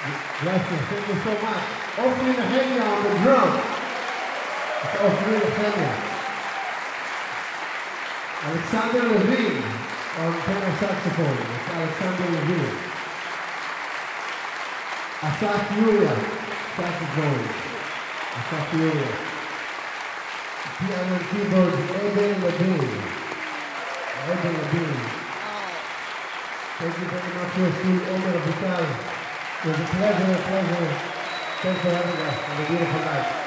Bless you. Thank you so much. Ofri the Nehemya on the drum. It's Ofri Nehemya. Alexander Levin on tenor saxophone. It's Alexander Levin. Asaf Yuria, saxophone. Asaf Yuria. Piano and keyboards, Eden Ladin. Eden Ladin. Oh. Thank you very much to Steve Omer Avital. It was a pleasure, a pleasure. Thanks for having us. Have a beautiful night.